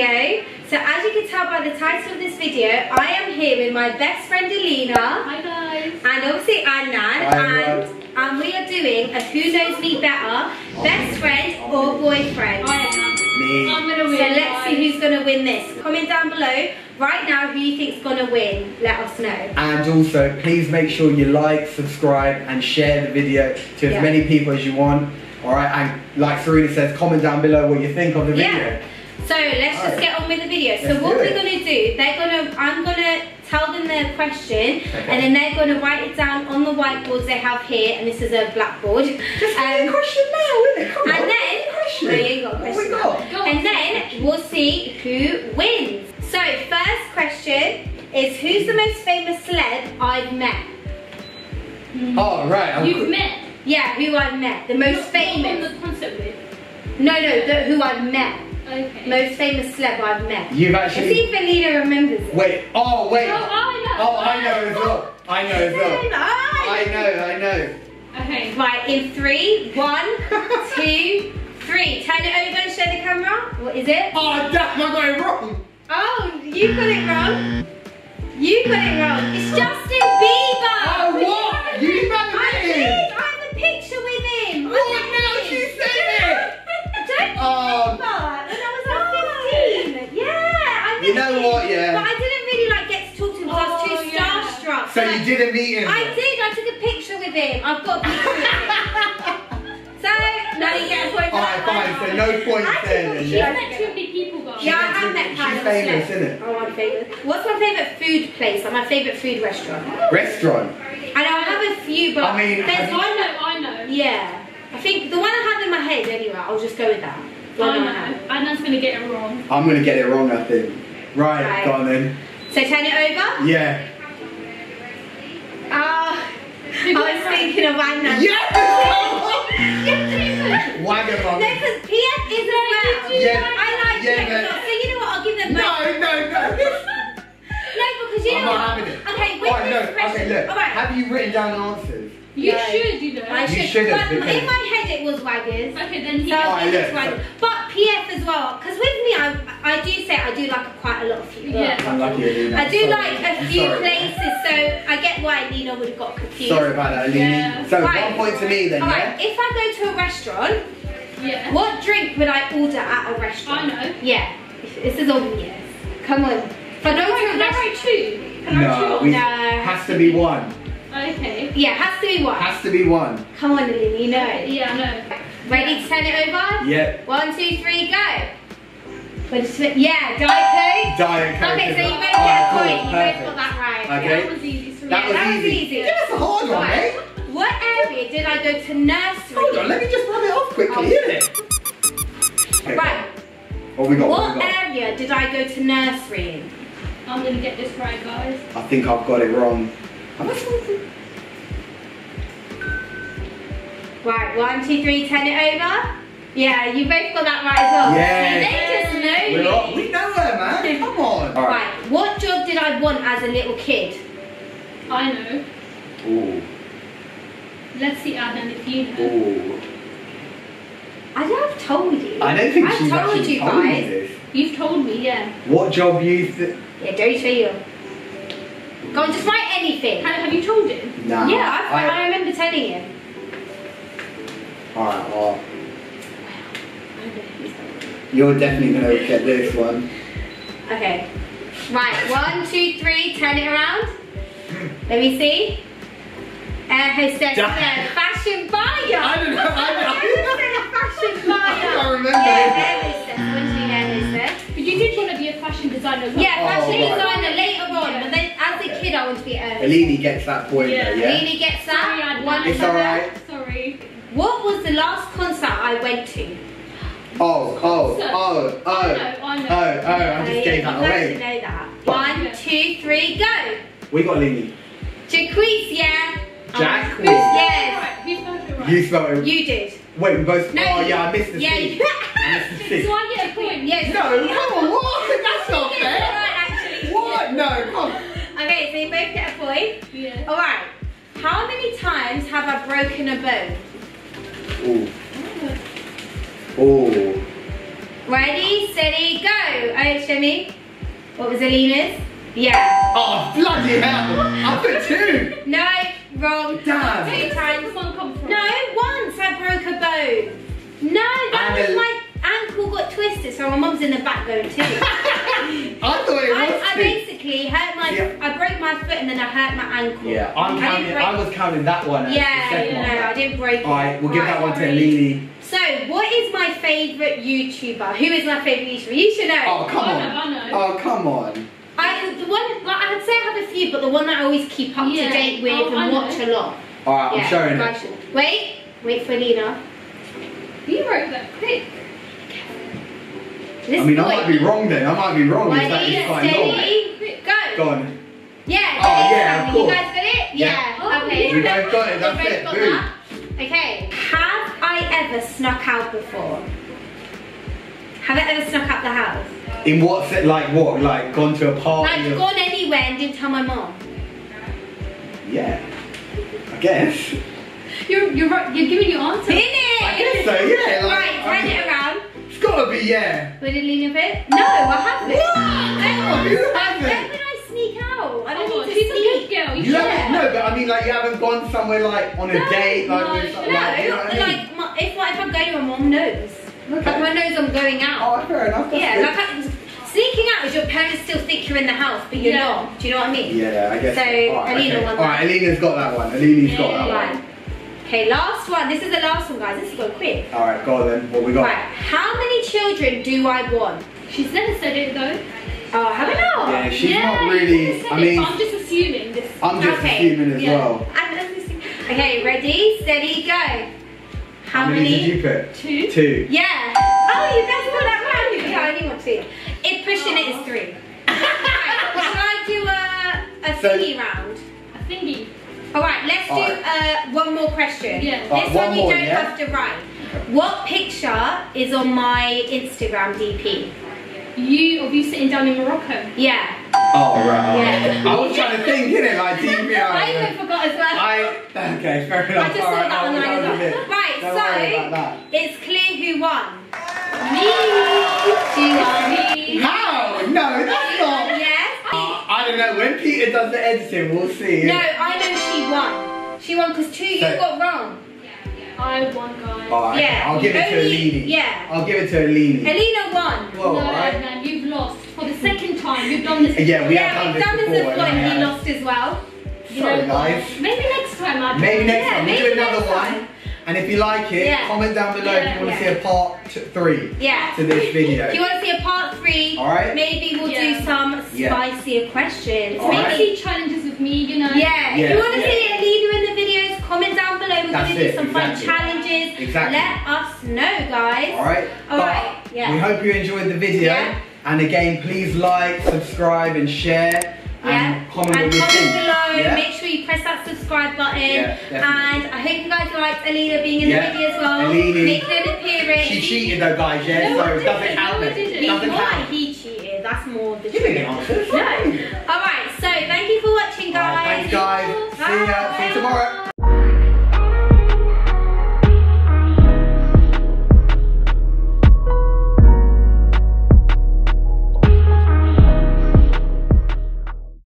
video. So as you can tell by the title of this video, I am here with my best friend Alina Hi guys. and obviously Adnan Hi, and, and we are doing a Who Knows Me Better best friend or boyfriend. I am. Me. I'm gonna win. So let's guys. see who's going to win this. Comment down below right now who you think's going to win. Let us know. And also, please make sure you like, subscribe, and share the video to as Yeah. many people as you want. All right, and like Serena says, comment down below what you think of the video. Yeah. So let's just Alright. get on with the video. So Let's what do we're gonna do, they're gonna, I'm gonna tell them their question, Okay. and then they're gonna write it down on the whiteboards they have here, and this is a blackboard. Just Um, a question now, innit? Come on. and then, question. no, ain't got a question. Got? And then we'll see who wins. So first question is who's the most famous celeb I've met? Oh, right. I'm You've met. Yeah, who I've met. The most Not- not famous. The concert with. No, no, the, who I've met. Okay. Most famous celeb I've met. You've Let's see actually. if Alina remembers it. Wait. Oh, wait. Oh, I know. Oh, I know as well. I know as well. I know, I know. Okay. Right, in three, one, two, three. Turn it over and show the camera. What is it? Oh, damn, I got it wrong. Oh, you got it wrong. You got it wrong. It's Justin Bieber. Oh, what? You starstruck. So you didn't meet him? I did. I took a picture with him. I've got a picture with him. So, no, you get a point for Alright, fine. So no points I there think then, She's yeah? met too many people, guys. Yeah, I have met she's kind of famous, celeb. isn't it? Oh, I'm famous. What's my favourite food place? Like my favourite food restaurant? Restaurant. I know, I have a few, but I mean, there's I one. know. I know. Yeah, I think the one I have in my head anyway. I'll just go with that. The I one know. have. Anna's gonna get it wrong. I'm gonna get it wrong, I think. Right, Right. go on then. So turn it over. Yeah. I was thinking of Anna. Yes! No, Wagabum. because PF is as well. Yeah. I like Yeah, PF a but- lot. So you know what? I'll give them both. No, no, no. No, because you I'm know not what? having it. Okay, with Alright, no, okay, look. Alright. Have you written down answers? You No. should, you know. I You should. should've, But because- in my head it was Waggers. Okay, then he. So I Alright, think Waggers. so- But PF as well. Because with me, I, I do say I do like quite a lot of food. Yeah. I'm lucky Alina. I do Sorry. like a I'm few sorry. places, so I get why Nina would have got confused. Sorry about that, Alina. Yeah. So Right. one point to me then, Alright, yeah? if I go to a restaurant, Yeah. what drink would I order at a restaurant? I know. Yeah, this is obvious. Come on. If I Can I go to a can I restaurant, two? Can I No, two? No. has to be one. Okay. yeah, has to be one. Has to be one. Come on, Lily, you know. Yeah, I know. Ready to turn it over? Yep. One, two, three, go. What is it? Yeah, Diet Coke. Diet Coke. Okay, so you it? both get a Alright, cool, point. You both got that right. Okay. That was easy. So That Yeah, was that was easy. easy. Give us a hard one, Right. mate. What area did I go to nursery? Hold on, let me just rub it off quickly, Oh. innit? Okay, Right. What we got? What, What we got? area did I go to nursery in? I'm gonna get this right, guys. I think I've got it wrong. Right, one, two, three, turn it over. Yeah, you both got that right as well. Yes. See, they just know We're me. off. We know her, man. Come on. All Right, what job did I want as a little kid? I know. Ooh, Let's see, Adnan, if you know. ooh. I don't have told you. I don't think I've she's told actually you told me guys. this. You've told me, yeah. What job you think? Yeah, don't show you. Go on, just write anything. Have, have you told him? Nah. yeah, I, I remember telling him. All right, well, you're definitely gonna get this one. Okay. Right, one, two, three, turn it around. Let me see. Air hostess, Duh. yeah, fashion buyer. I don't know, I don't know. fashion buyer. I can't remember Yeah, air hostess. When did you air hostess? But you did want to be a fashion designer as well. Yeah, Oh, fashion right. designer later on, Yeah. but then as a Okay. kid I want to be air hostess. Eleni gets that point Yeah. though, yeah? Really gets Sorry, that. Adnan. One It's alright. Sorry. What was the last concert I went to? Oh, oh, So- oh, oh. I know, I know. Oh, oh, I just gave that you guys should away. know that. One, Yeah. two, three, go. We got Lily. Jacquees, yeah. Jack? Who's Yes. right? Who's spelled it right? You spelled it. You did. Wait, we both. No, oh, yeah, I missed the Yeah, C. you- I missed the C. So I get a point. Yes. No, come on, what? That's not It's fair. alright, actually. What? No, come. On. Okay, so you both get a point. Yeah. Alright. How many times have I broken a bone? Ooh. Ooh. Ready, steady, go. Oh, show me. What was Alina's? Yeah. Oh, bloody hell. I put two. No, wrong. Damn. Two times. One come from. No, once I broke a bone. No, that And was my ankle got twisted, so my mum's in the back going too. I thought it was I, I two. Basically hurt my, Yeah. I broke my foot and then I hurt my ankle. Yeah, I'm I counting. didn't break- I was counting that one. As Yeah, the no, one. I didn't break it. Alright, we'll give that Right. one to Alini. So, what is my favourite YouTuber? Who is my favourite YouTuber? You should know. Oh, come I on. know, I know. Oh, come on. I, the one, like, I'd say I have a few, but the one that I always keep up Yeah. to date with Oh, and watch a lot. Alright, I'm yeah, showing I it. Wait, wait for Lena. You wrote that quick. This I mean, I might be wrong then. I might be wrong. if that Ready, is signed off. steady, go. Go on. Yeah, Oh, yeah, of. You guys got it? Yeah. Oh, okay. We both got it, that's it, that. Okay. Have I ever snuck out before? Have I ever snuck out the house? In what? Like what? Like gone to a party? Like or- gone anywhere and didn't tell my mom? Yeah. I guess. You're you're right. You're giving your answer. In I guess so, yeah. Like, Right, I turn it around. It's gotta be yeah. Would it lean a bit? No, I haven't. What? You when haven't? would I sneak out? I don't Come on, need to she's a good sneak. girl. You, You should. no, but I mean, like, you haven't gone somewhere like on a No, date, like, no, with, no, like, No, you know what I mean? like my, if, like, if I'm going, my mom knows. Like, my knows I'm going out. Oh, fair enough. That's yeah, good. like I, sneaking out is your parents still think you're in the house, but you're Yeah. not. Do you know what I mean? Yeah, I guess. So, Alright, Alina okay. won Alright, that. Alina's got that one. Alina's got that Right. one. Okay, last one. This is the last one, guys. This is going quick. Alright, go on then. What we got? Right. How many children do I want? She's never said it though. Oh, have I not? Yeah, she's yeah, not really. I mean, I'm just assuming this. I'm just Okay, assuming as yeah. well. I'm listening. Okay, ready, steady, go. How, many, did you put? Two. Two. Yeah. Oh, you guys got that right. Yeah, I only want two. If pushing it is three. Right, Shall I do a, a So- thingy round? A thingy. All right, let's do Alright. uh, one more question. Yeah. Alright, This one one you more, don't yeah? have to write. What picture is on my Instagram DP? You of you sitting down in Morocco. Yeah. Oh, right. Yeah. I was trying to think, innit? Like, DVR. I even forgot as well. I. Okay, fair enough. I just saw Alright, that I'll- online as well. Right, Don't worry about that. so it's clear who won. Me. She won. Me. How? No, that's not. Yes. Uh, I don't know. When Peter does the editing, we'll see. No, I know she won. She won because two you got wrong. I won, guys. Alright, Yeah, I'll give it to only- Alini. yeah. I'll give it to Alini. Elena won. Whoa, no, alright. no, you've lost for the second time. You've done this. Yeah, we yeah, have done we've this done this before. before and he lost as well. You Sorry, know guys. Maybe next time, I'll Maybe next Yeah, time. We'll do another one. time. And if you like it, Yeah. comment down below if you want to yeah. see a part three Yeah. to this video. If you want to see a part three, Alright. maybe we'll Yeah. do some Yeah. spicier questions. Alright. Maybe challenges with me, you know. Yeah, Yeah. if you want to Yeah. see a leader in the videos, comment down below. We're going to do some fun challenges. Exactly. Let us know, guys. Alright? Alright, But yeah. We hope you enjoyed the video. Yeah. And again, please like, subscribe, and share. Yeah. And comment and what you comment below. Yeah? Make sure you press that subscribe button. Yeah, and I hope you guys liked Alina being in Yeah. the video as well. Alini. Making an appearance. She cheated though, guys, yeah? No, so it doesn't count. No, I then. didn't. It It's doesn't count. he cheated. That's more the the truth. No. Alright, so thank you for watching, guys. Alright, thanks, guys. See ya. See you tomorrow.